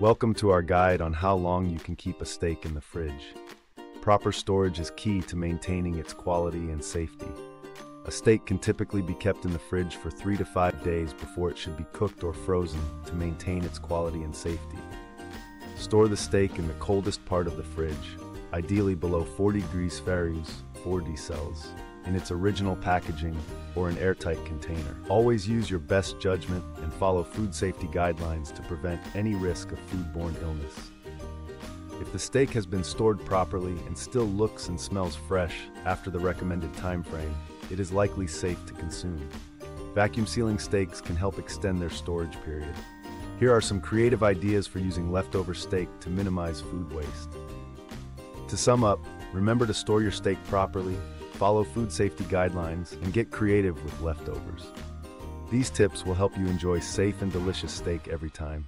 Welcome to our guide on how long you can keep a steak in the fridge. Proper storage is key to maintaining its quality and safety. A steak can typically be kept in the fridge for three to five days before it should be cooked or frozen to maintain its quality and safety. Store the steak in the coldest part of the fridge, ideally below 40 degrees Fahrenheit 4D cells, in its original packaging or an airtight container. Always use your best judgment and follow food safety guidelines to prevent any risk of foodborne illness. If the steak has been stored properly and still looks and smells fresh after the recommended time frame, it is likely safe to consume. Vacuum sealing steaks can help extend their storage period. Here are some creative ideas for using leftover steak to minimize food waste. To sum up, remember to store your steak properly, follow food safety guidelines, and get creative with leftovers. These tips will help you enjoy safe and delicious steak every time.